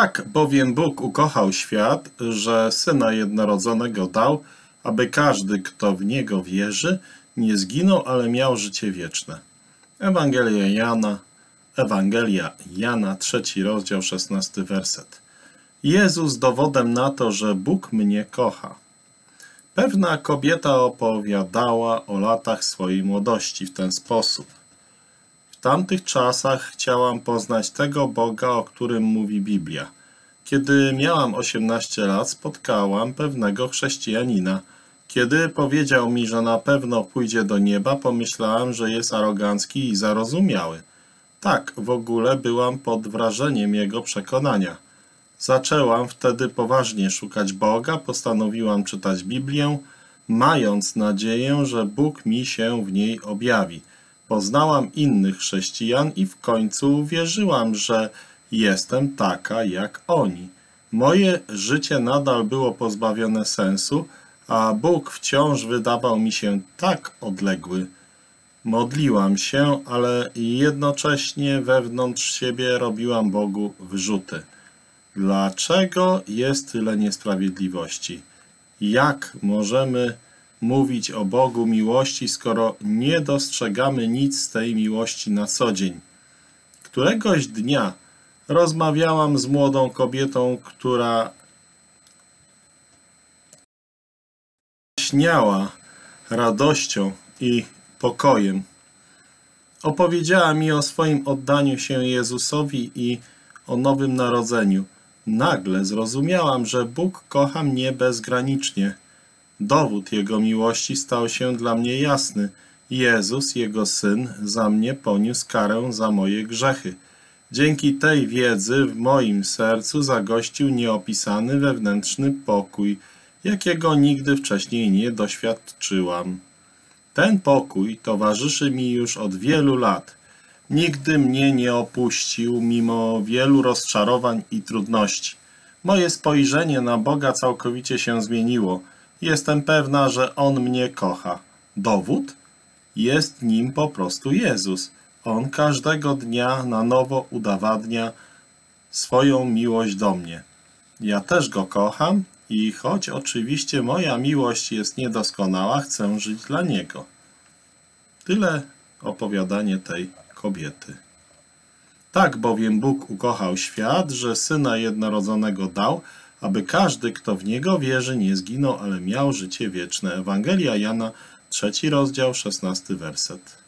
Tak bowiem Bóg ukochał świat, że Syna jednorodzonego dał, aby każdy, kto w Niego wierzy, nie zginął, ale miał życie wieczne. Ewangelia Jana, Ewangelia Jana, trzeci rozdział, szesnasty werset. Jezus dowodem na to, że Bóg mnie kocha. Pewna kobieta opowiadała o latach swojej młodości w ten sposób. W tamtych czasach chciałam poznać tego Boga, o którym mówi Biblia. Kiedy miałam 18 lat, spotkałam pewnego chrześcijanina. Kiedy powiedział mi, że na pewno pójdzie do nieba, pomyślałam, że jest arogancki i zarozumiały. Tak, w ogóle byłam pod wrażeniem jego przekonania. Zaczęłam wtedy poważnie szukać Boga, postanowiłam czytać Biblię, mając nadzieję, że Bóg mi się w niej objawi. Poznałam innych chrześcijan i w końcu uwierzyłam, że jestem taka jak oni. Moje życie nadal było pozbawione sensu, a Bóg wciąż wydawał mi się tak odległy. Modliłam się, ale jednocześnie wewnątrz siebie robiłam Bogu wyrzuty. Dlaczego jest tyle niesprawiedliwości? Jak możemy mówić o Bogu miłości, skoro nie dostrzegamy nic z tej miłości na co dzień? Któregoś dnia rozmawiałam z młodą kobietą, która śniała radością i pokojem. Opowiedziała mi o swoim oddaniu się Jezusowi i o nowym narodzeniu. Nagle zrozumiałam, że Bóg kocha mnie bezgranicznie. Dowód Jego miłości stał się dla mnie jasny. Jezus, Jego Syn, za mnie poniósł karę za moje grzechy. Dzięki tej wiedzy w moim sercu zagościł nieopisany wewnętrzny pokój, jakiego nigdy wcześniej nie doświadczyłam. Ten pokój towarzyszy mi już od wielu lat. Nigdy mnie nie opuścił, mimo wielu rozczarowań i trudności. Moje spojrzenie na Boga całkowicie się zmieniło. Jestem pewna, że On mnie kocha. Dowód? Jest nim po prostu Jezus. On każdego dnia na nowo udowadnia swoją miłość do mnie. Ja też Go kocham i choć oczywiście moja miłość jest niedoskonała, chcę żyć dla Niego. Tyle opowiadanie tej kobiety. Tak bowiem Bóg ukochał świat, że Syna jednorodzonego dał, aby każdy, kto w Niego wierzy, nie zginął, ale miał życie wieczne. Ewangelia Jana, trzeci rozdział, szesnasty werset.